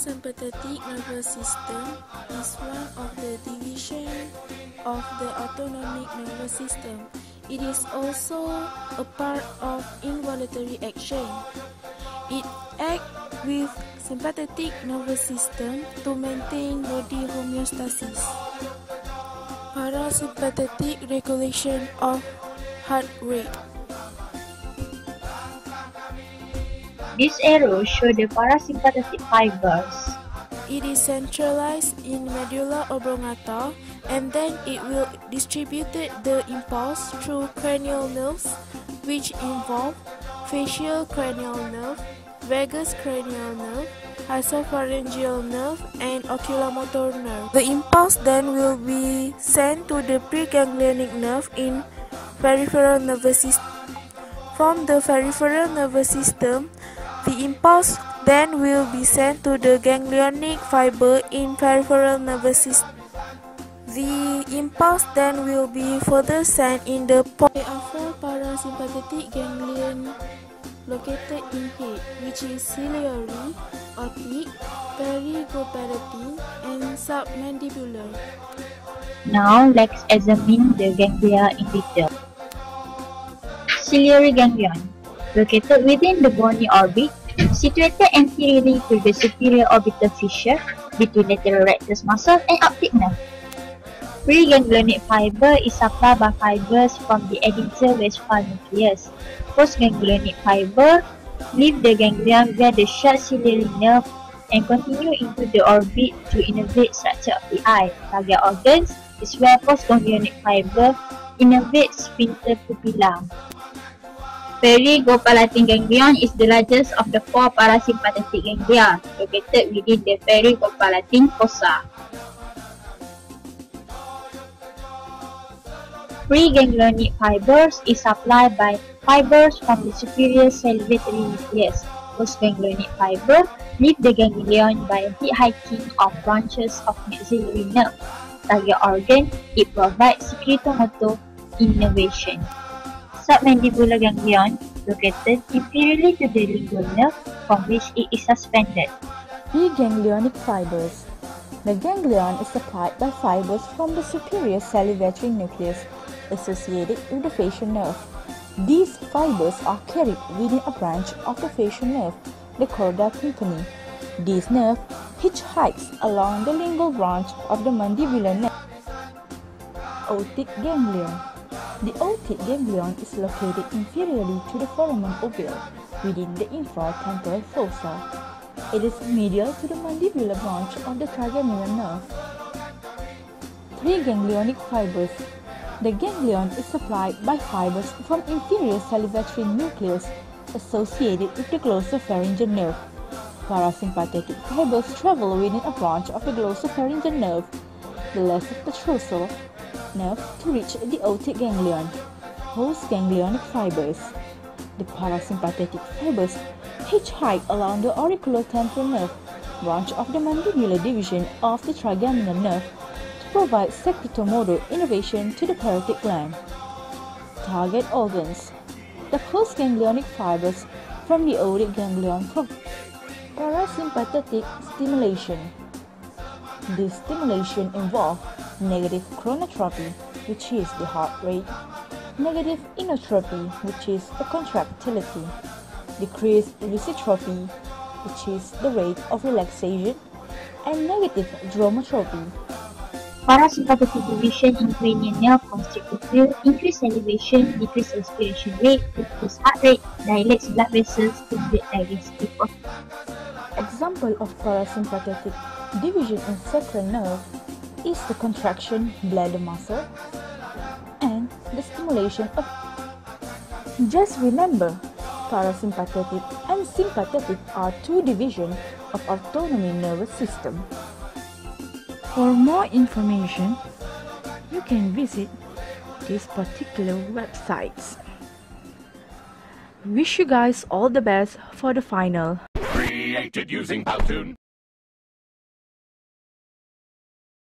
Parasympathetic nervous system is one of the divisions of the autonomic nervous system. It is also a part of involuntary action. It acts with sympathetic nervous system to maintain body homeostasis. Parasympathetic regulation of heart rate. This arrow shows the parasympathetic fibers. It is centralized in medulla oblongata and then it will distribute the impulse through cranial nerves which involve facial cranial nerve, vagus cranial nerve, hypopharyngeal nerve and oculomotor nerve. The impulse then will be sent to the preganglionic nerve in peripheral nervous system. From the peripheral nervous system, the impulse then will be sent to the ganglionic fiber in peripheral nervous system. The impulse then will be further sent in the four parasympathetic ganglion located in head, which is ciliary, otic, pterygopalatine, and submandibular. Now let's examine the ganglia in detail. Ciliary ganglion located within the bony orbit, situated anteriorly to the superior orbital fissure between lateral rectus muscle and optic nerve. Preganglionic fiber is supplied by fibers from the adductor vesical nucleus. Postganglionic fiber leave the ganglion via the short ciliary nerve and continue into the orbit to innervate structure of the eye. Target organs is where postganglionic fiber innervates sphincter pupilla. Pterygopalatine ganglion is the largest of the four parasympathetic ganglia located within the pterygopalatine fossa. Preganglionic fibers is supplied by fibers from the superior salivatory nucleus. Postganglionic fiber leave the ganglion by hitchhiking of branches of maxillary nerve. Target organ, it provides secretomotor innervation submandibular ganglion located inferiorly to the lingual nerve from which it is suspended. Preganglionic fibers. The ganglion is supplied by fibers from the superior salivatory nucleus associated with the facial nerve. These fibers are carried within a branch of the facial nerve, the chorda tympani. This nerve hitchhikes along the lingual branch of the mandibular nerve. Otic ganglion. The otic ganglion is located inferiorly to the foramen ovale within the infratemporal fossa. It is medial to the mandibular branch of the trigeminal nerve. Preganglionic fibers. The ganglion is supplied by fibers from inferior salivatory nucleus associated with the glossopharyngeal nerve. Parasympathetic fibers travel within a branch of the glossopharyngeal nerve, the lesser petrosal nerve to reach the otic ganglion, postganglionic fibers. The parasympathetic fibers hitchhike along the auriculotemporal nerve, branch of the mandibular division of the trigeminal nerve, to provide secretomotor innervation to the parotid gland. Target organs. The postganglionic fibers from the otic ganglion provide parasympathetic stimulation. This stimulation involves negative chronotropy, which is the heart rate, negative inotropy, which is the contractility, decreased lusitropy, which is the rate of relaxation, and negative dromotropy. Parasympathetic division in cranial nerve constrict the increase elevation, decrease respiration rate, decrease heart rate, dilates blood vessels, stimulate digestive process. Example of parasympathetic division in sacral nerve is the contraction bladder muscle and the stimulation of just remember parasympathetic and sympathetic are two divisions of autonomic nervous system. For more information you can visit these particular websites. Wish you guys all the best for the final. Created using PowToon.